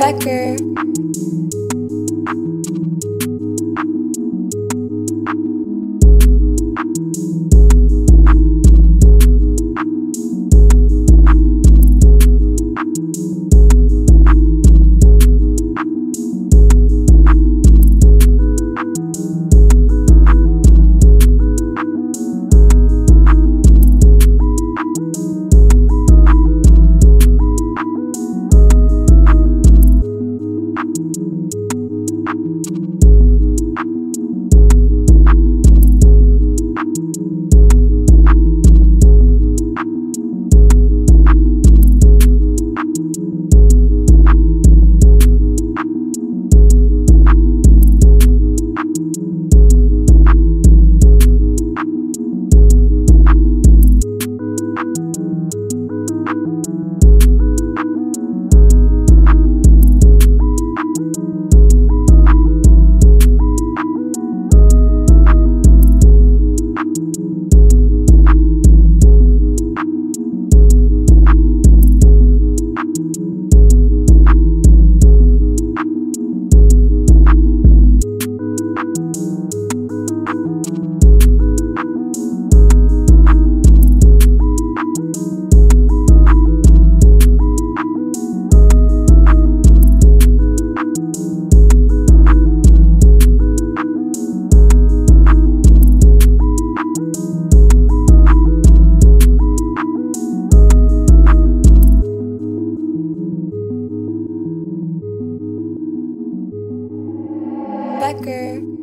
Becker. Becker.